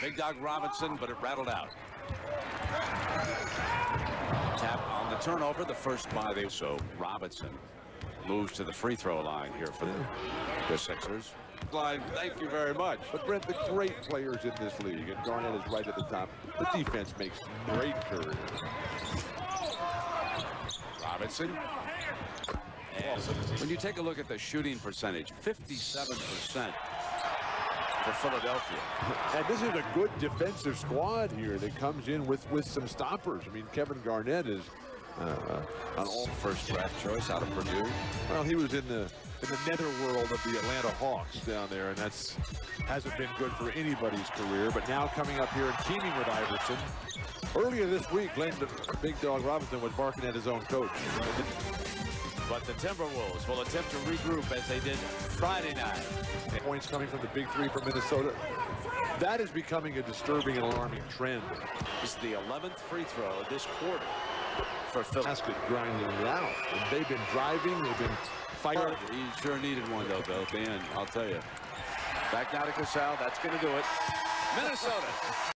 Big Dog Robinson, but it rattled out. Tap on the turnover, the first by the so Robinson moves to the free throw line here for the, the Sixers. Line, thank you very much. But Brent, the great players in this league, and Garnett is right at the top. The defense makes great careers. Robinson. And when you take a look at the shooting percentage, 57% for Philadelphia. And this is a good defensive squad here that comes in with, with some stoppers. I mean, Kevin Garnett is uh, an all first draft choice out of Purdue. Well, he was in the in the netherworld of the Atlanta Hawks down there, and that's hasn't been good for anybody's career. But now coming up here and teaming with Iverson. Earlier this week, Glenn Big Dog Robinson was barking at his own coach. But the Timberwolves will attempt to regroup as they did Friday night. Points coming from the big three from Minnesota. That is becoming a disturbing and alarming trend. This is the 11th free throw of this quarter for Phil. Basket grinding it out. And they've been driving, they've been fighting. He sure needed one though, Bill. Dan, I'll tell you. Back down to Cassell. That's going to do it. Minnesota